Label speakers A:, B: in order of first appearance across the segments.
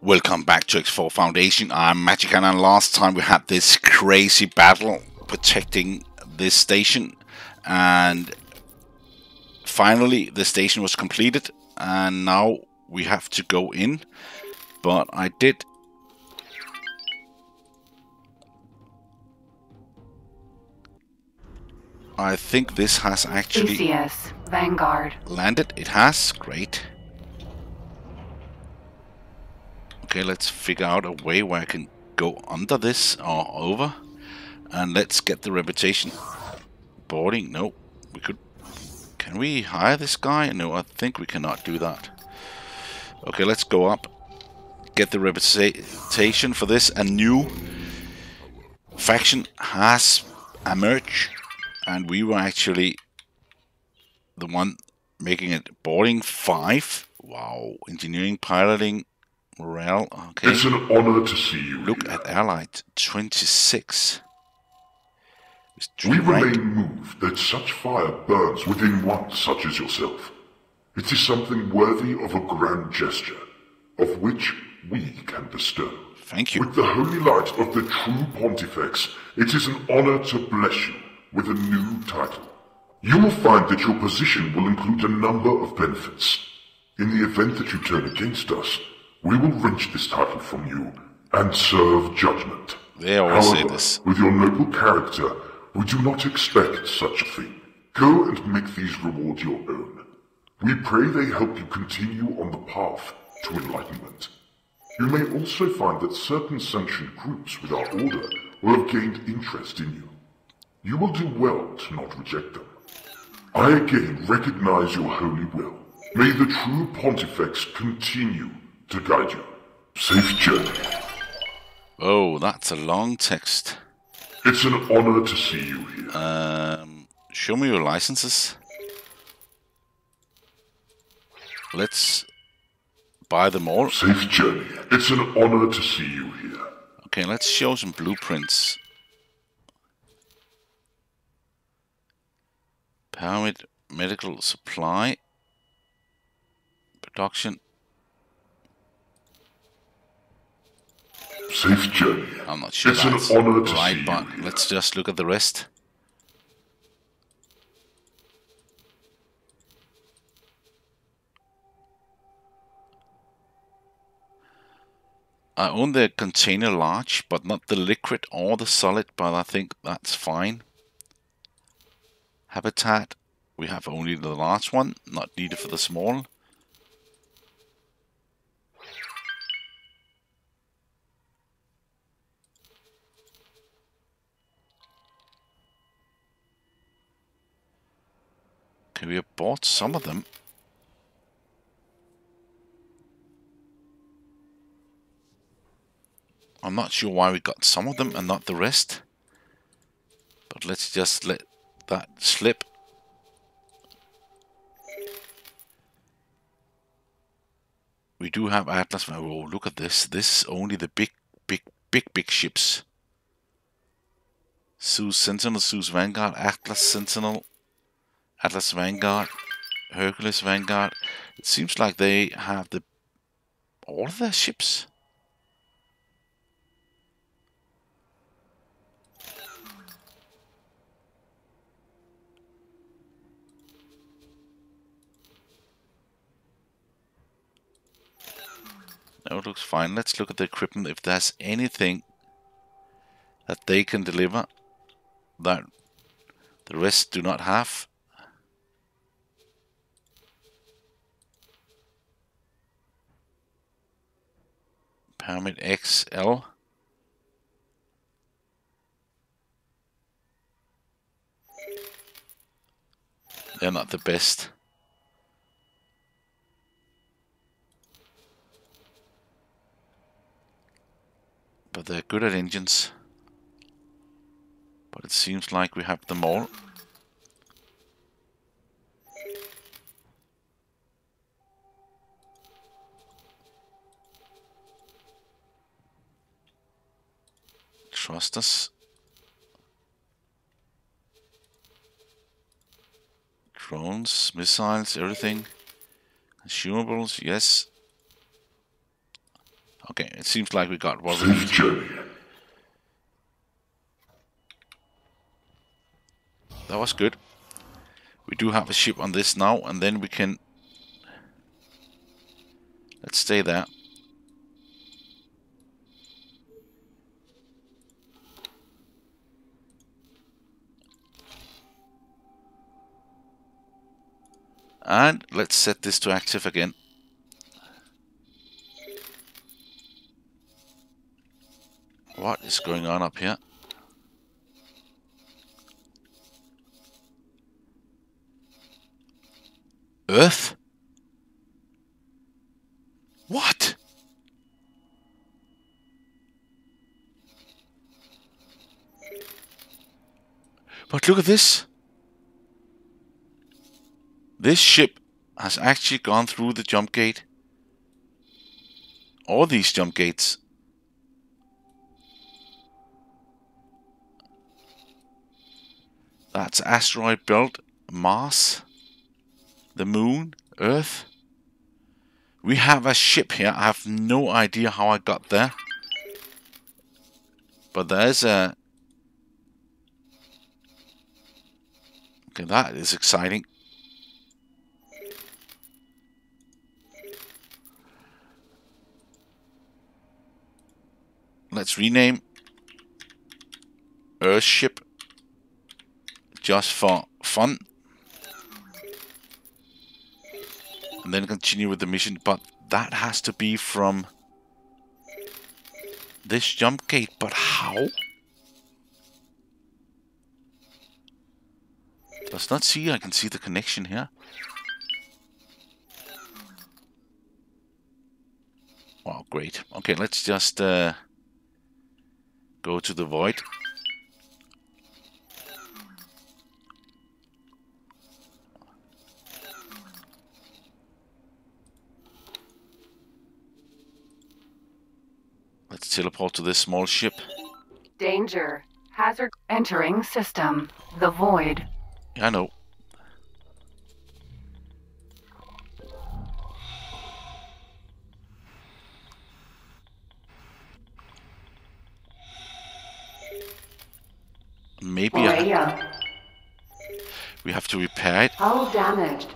A: Welcome back to X4 Foundation. I'm Magican and last time we had this crazy battle protecting this station and finally the station was completed and now we have to go in but I did I think this has actually
B: ECS, Vanguard.
A: landed. It has. Great. Okay, let's figure out a way where I can go under this or over. And let's get the reputation. Boarding. No. We could... Can we hire this guy? No, I think we cannot do that. Okay, let's go up. Get the reputation for this. A new faction has emerged and we were actually the one making it boarding five. Wow, engineering, piloting, morale. Okay.
C: It's an honor to see you.
A: Look
C: here.
A: at Allied 26.
C: We
A: right.
C: remain moved that such fire burns within one such as yourself. It is something worthy of a grand gesture, of which we can bestow.
A: Thank you.
C: With the holy light of the true Pontifex, it is an honor to bless you with a new title. You will find that your position will include a number of benefits. In the event that you turn against us, we will wrench this title from you and serve judgment.
A: They always say this.
C: with your noble character, we do not expect such a thing. Go and make these rewards your own. We pray they help you continue on the path to enlightenment. You may also find that certain sanctioned groups with our order will have gained interest in you. You will do well to not reject them. I again recognize your holy will. May the true Pontifex continue to guide you. Safe journey.
A: Oh, that's a long text.
C: It's an honor to see you here.
A: Um, show me your licenses. Let's buy them all.
C: Safe journey. It's an honor to see you here.
A: Okay, let's show some blueprints. Paranid medical supply. Production.
C: Safe journey.
A: I'm not sure
C: It's an honor to
A: right,
C: see
A: but
C: you
A: let's just look at the rest. I own the container large, but not the liquid or the solid, but I think that's fine. Habitat, we have only the large one, not needed for the small. We have bought some of them. I'm not sure why we got some of them and not the rest. But let's just let that slip. We do have Atlas. Oh, look at this. This is only the big, big, big, big ships. Zeus Sentinel, Zeus Vanguard, Atlas Sentinel, Atlas Vanguard, Hercules Vanguard. It seems like they have the all of their ships. No, it looks fine. Let's look at the equipment. If there's anything that they can deliver that the rest do not have. Paranid XL. They're not the best. But they're good at engines. But it seems like we have them all. Trust us. Drones, missiles, everything. Consumables, yes. Okay, it seems like we got what we need. That was good. We do have a ship on this now, and then we can... Let's stay there. And let's set this to active again. What is going on up here? Earth? What? But look at this. This ship has actually gone through the jump gate. All these jump gates. That's asteroid belt, Mars, the moon, Earth. We have a ship here. I have no idea how I got there. But there's a... Okay, that is exciting. Let's rename Earthship just for fun. And then continue with the mission, but that has to be from this jump gate, but how? Does not see, I can see the connection here. Wow, great. Okay, let's just uh, go to the void. Let's teleport to this small ship.
B: Danger. Hazard. Entering system. The void.
A: Yeah, I know. Maybe I, we have to repair it.
B: Hull damaged.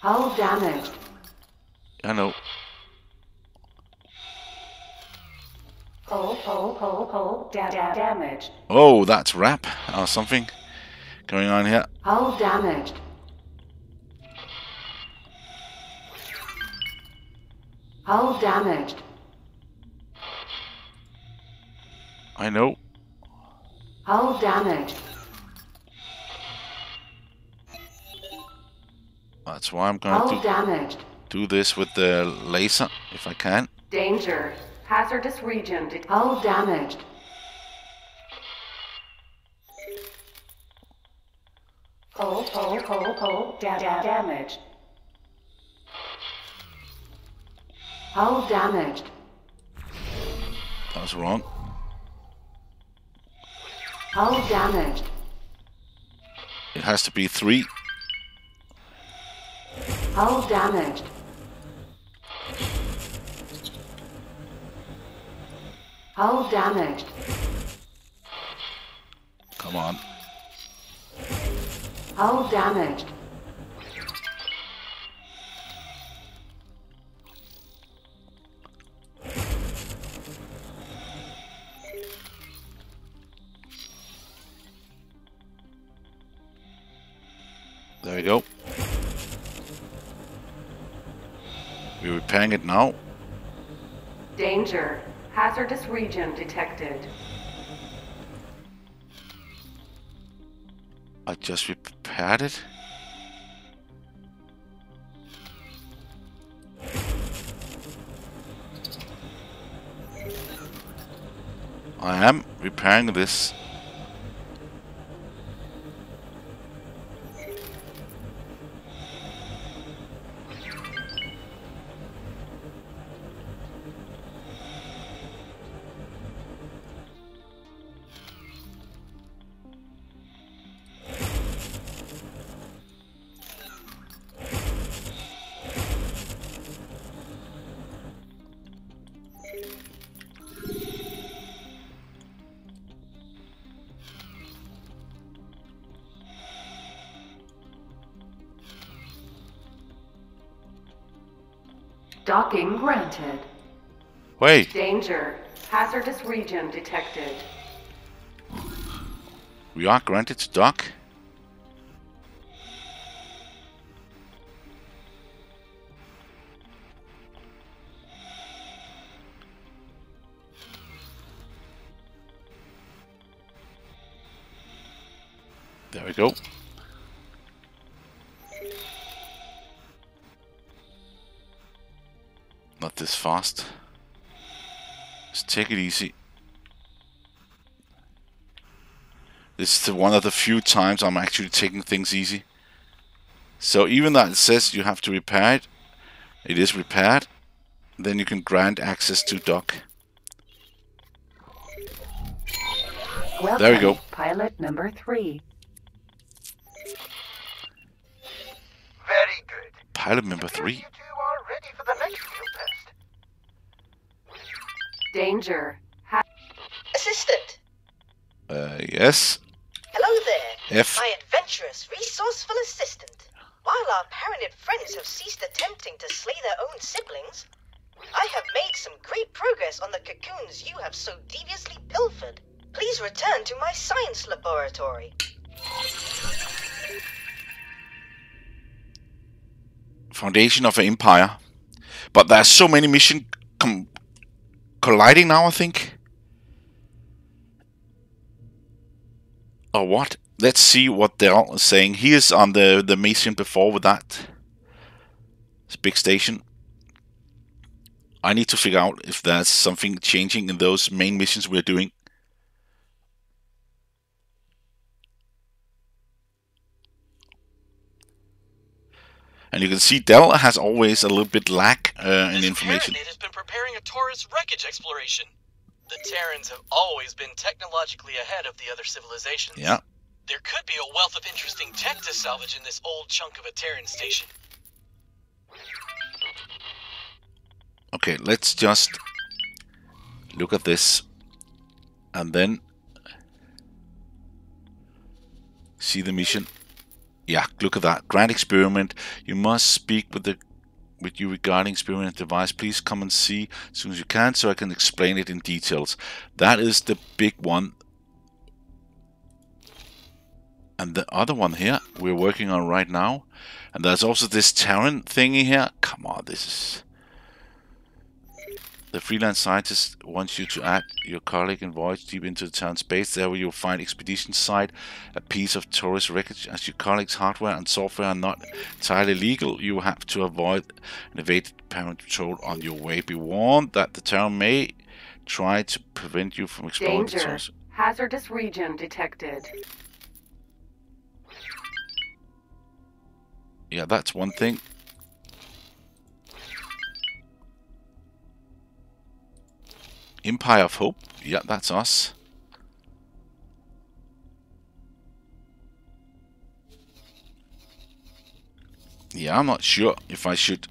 B: Hull damaged.
A: I know.
B: Hull, hull, hull, hull, da da damaged.
A: Oh, that's rap or something going on here.
B: Hull damaged. Hull damaged.
A: I know.
B: Hull damaged.
A: That's why I'm going to
B: damaged.
A: do this with the laser if I can.
B: Danger. Hazardous region. Hull damaged. Hull, hull, hull, hull, da da damaged. Hull damaged.
A: That was wrong.
B: Hull damaged.
A: It has to be three.
B: Hull damaged. Hull damaged.
A: Come on.
B: Hull damaged.
A: We're it now.
B: Danger. Hazardous region detected.
A: I just repaired it. I am repairing this.
B: Docking granted.
A: Wait,
B: Danger. Hazardous region detected.
A: we are granted to dock. There we go. This fast. Just take it easy. This is the one of the few times I'm actually taking things easy. So even though it says you have to repair it, it is repaired. Then you can grant access to dock.
B: Welcome,
A: There we go.
B: Pilot number three.
D: Very good.
A: Pilot
D: number
A: three.
D: You two are ready for the next field test.
B: Danger. Ha-
E: Assistant.
A: Uh, yes.
E: Hello there.
A: F.
E: My adventurous, resourceful assistant. While our Paranid friends have ceased attempting to slay their own siblings, I have made some great progress on the cocoons you have so deviously pilfered. Please return to my science laboratory.
A: Foundation of an Empire. But there are so many mission com- colliding now, I think. Or what? Let's see what Dal is saying. He is on the, the mission before with that. It's big station. I need to figure out if there's something changing in those main missions we're doing. And you can see Dal has always a little bit lack uh, in information.
F: Tyranid has been preparing a Taurus wreckage exploration. The Terrans have always been technologically ahead of the other civilizations.
A: Yeah.
F: There could be a wealth of interesting tech to salvage in this old chunk of a Terran station.
A: Okay, let's just look at this and then see the mission. Yeah, look at that. Grand experiment. You must speak with the with you regarding experiment device. Please come and see as soon as you can so I can explain it in details. That is the big one. And the other one here we're working on right now. And there's also this Terran thingy here. Come on, this is the freelance scientist wants you to add your colleague and voyage deep into the town space. There you'll find expedition site, a piece of tourist wreckage. As your colleague's hardware and software are not entirely legal, you have to avoid an evaded Paranid patrol on your way. Be warned that the town may try to prevent you from exploring the
B: Danger.
A: source.
B: Hazardous region detected.
A: Yeah, that's one thing. Empire of Hope. Yeah, that's us. Yeah, I'm not sure if I should.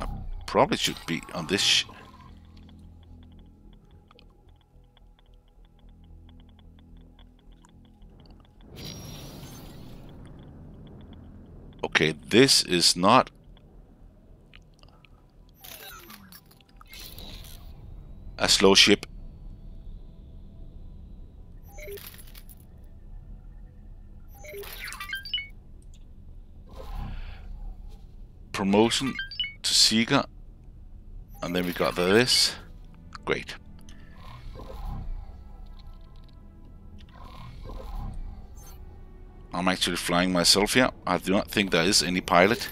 A: I probably should be on this. Okay, this is not slow ship. Promotion to Seeker. And then we got this. Great. I'm actually flying myself here. I do not think there is any pilot.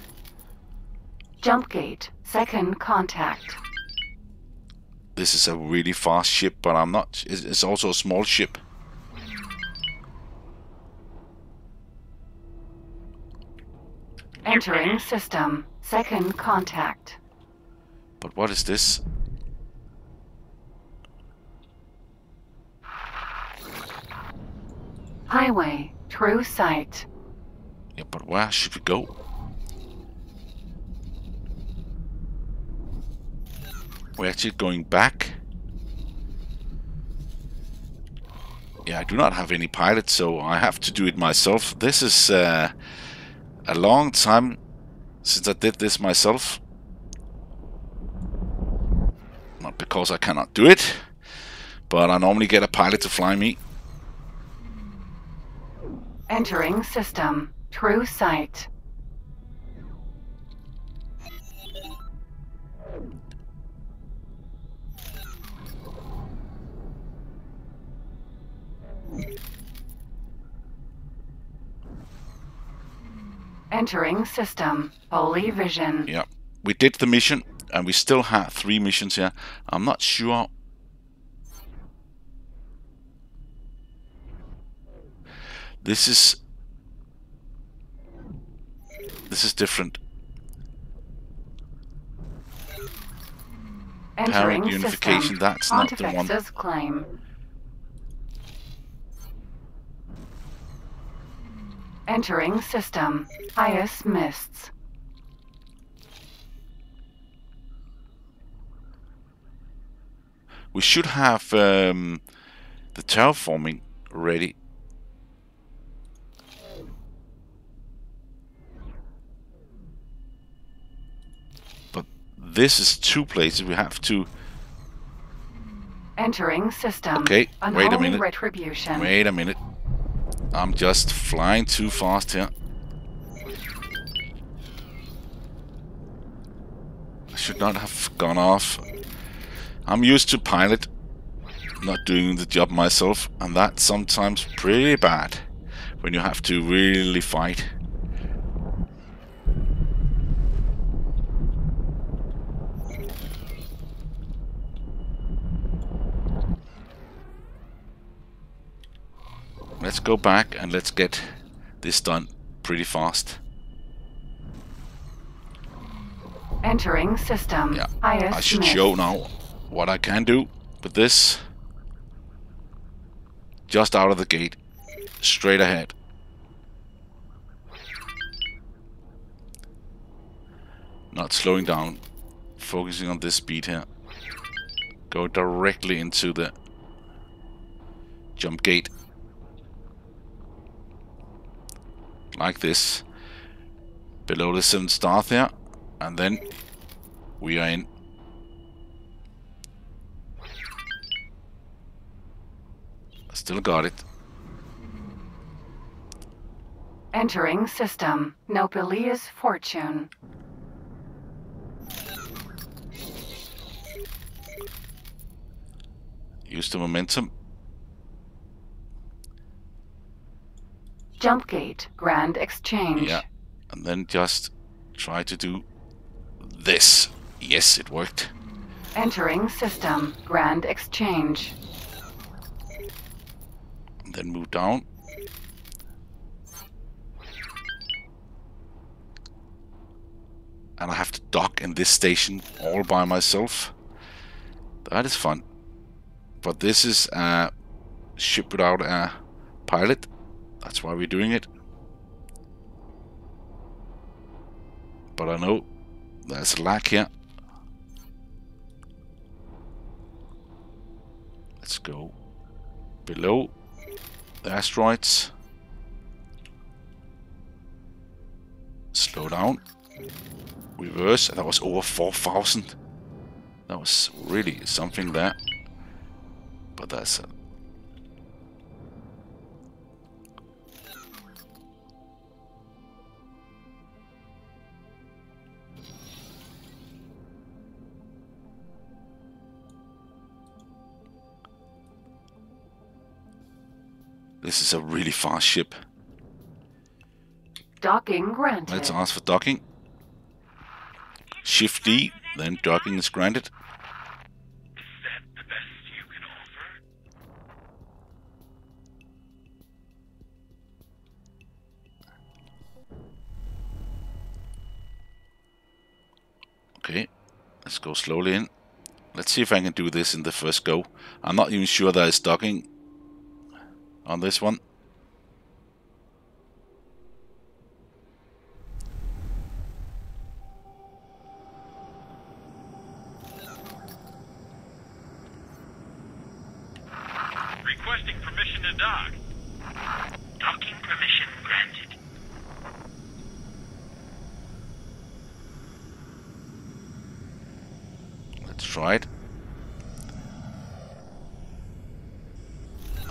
B: Jump gate. Second contact.
A: This is a really fast ship, but I'm not. It's also a small ship.
B: Entering system. Second contact.
A: But what is this?
B: Highway. True sight.
A: Yeah, but where should we go? We're actually going back. Yeah, I do not have any pilot, so I have to do it myself. This is uh, a long time since I did this myself. Not because I cannot do it. But I normally get a pilot to fly me.
B: Entering system. True sight. Entering system. Holy vision.
A: Yeah, we did the mission, and we still have three missions here. I'm not sure. This is this is different.
B: Entering
A: unification,
B: system.
A: that's not the one.
B: Claim. Entering system. Highest mists.
A: We should have um, the terraforming ready. But this is two places we have to.
B: Entering system.
A: Okay, wait a minute.
B: retribution.
A: Wait a minute. I'm just flying too fast here. I should not have gone off. I'm used to pilot, not doing the job myself, and that's sometimes pretty bad when you have to really fight. Let's go back and let's get this done pretty fast.
B: Entering system.
A: Yeah,
B: Highest
A: I should
B: mist.
A: show now what I can do with this. Just out of the gate, straight ahead. Not slowing down, focusing on this speed here. Go directly into the jump gate. Like this. Below the 7 star there. And then we are in. Still got it.
B: Entering system. Nopileos' fortune.
A: Use the momentum.
B: Jump gate. Grand exchange.
A: Yeah. And then just try to do this. Yes, it worked.
B: Entering system. Grand exchange.
A: And then move down. And I have to dock in this station all by myself. That is fun. But this is a ship without a pilot. That's why we're doing it. But I know there's a lag here. Let's go below the asteroids. Slow down. Reverse. That was over 4,000. That was really something there. But that's a This is a really fast ship.
B: Docking granted.
A: Let's ask for docking. Shift D, then docking is granted.
G: that the best you can offer?
A: Okay, let's go slowly in. Let's see if I can do this in the first go. I'm not even sure there is docking on this one.
G: Requesting permission to dock. Docking permission granted.
A: Let's try it.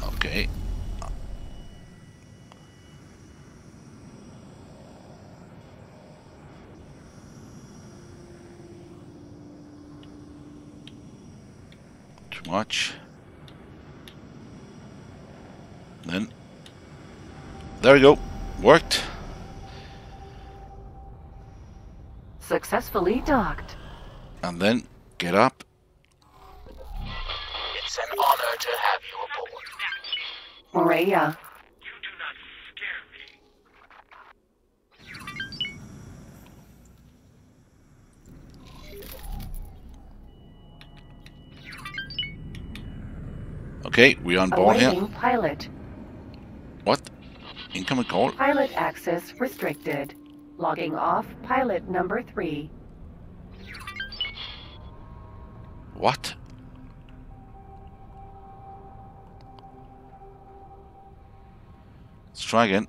A: Okay. Too much. Then. There we go. Worked.
B: Successfully docked.
A: And then get up.
D: It's an honor to have you aboard.
B: Morea.
G: You do not scare me.
A: Okay, we on board here.
B: Pilot.
A: What? Incoming call?
B: Pilot access restricted. Logging off pilot number three.
A: What? Let's try again.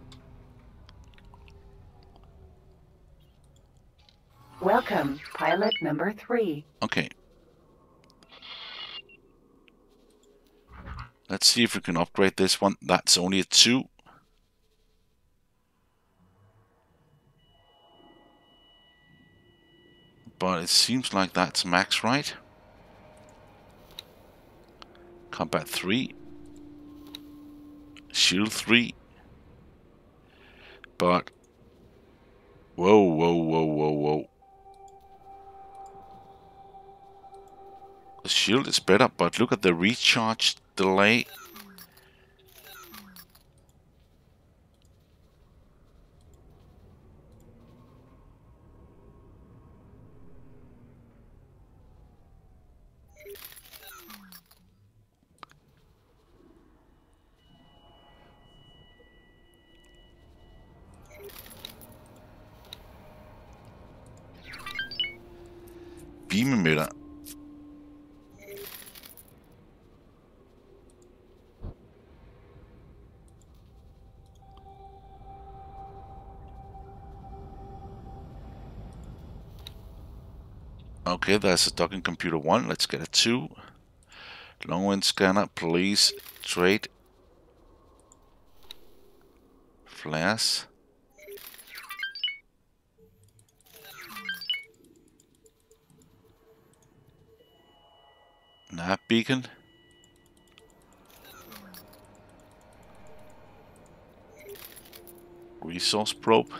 B: Welcome, pilot number three.
A: Okay. Let's see if we can upgrade this one. That's only a 2. But it seems like that's max, right? Combat 3. Shield 3. But... Whoa, whoa, whoa, whoa, whoa. The shield is better, but look at the recharge delay. That's a docking computer one. Let's get a two. Long wind scanner, please trade. Flares. Nav beacon. Resource probe.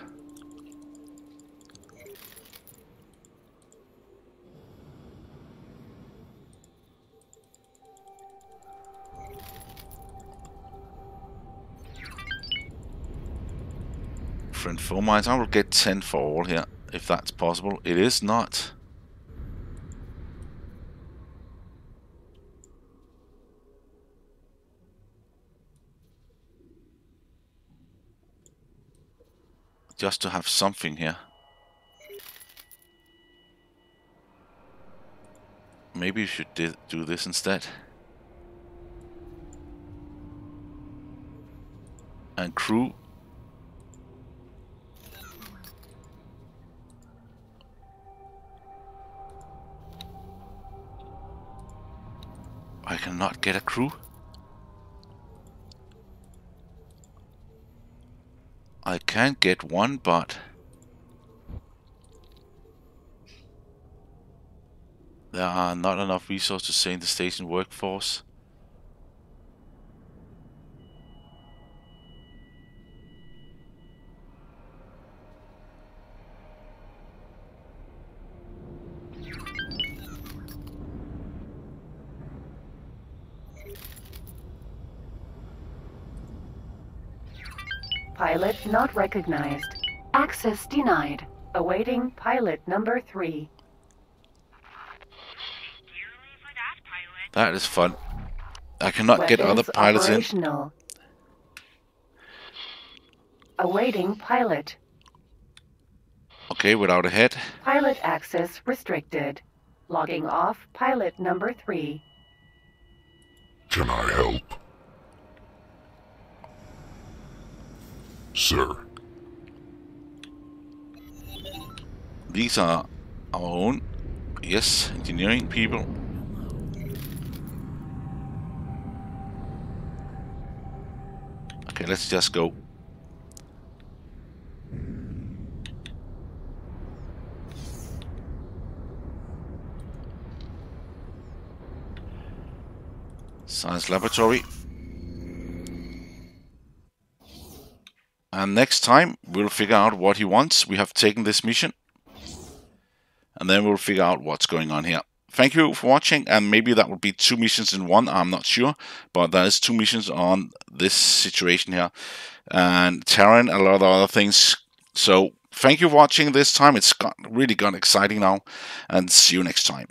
A: Friend four mines. I will get 10 for all here, if that's possible. It is not. Just to have something here. Maybe you should do this instead. And crew I cannot get a crew. I can get one, but there are not enough resources to sustain the station workforce.
B: Pilot not recognized. Access denied. Awaiting pilot number three.
G: That, pilot.
A: That is fun. I cannot get other pilots in.
B: operational. Awaiting pilot.
A: Okay, without a head.
B: Pilot access restricted. Logging off pilot number three.
C: Can I help? Sir,
A: These are our own, yes, engineering people. Okay, let's just go. Science laboratory. And next time we'll figure out what he wants. We have taken this mission. And then we'll figure out what's going on here. Thank you for watching, and maybe that would be two missions in one, I'm not sure. But there's two missions on this situation here. And Terran, a lot of other things. So thank you for watching this time. It's got really got exciting now. And see you next time.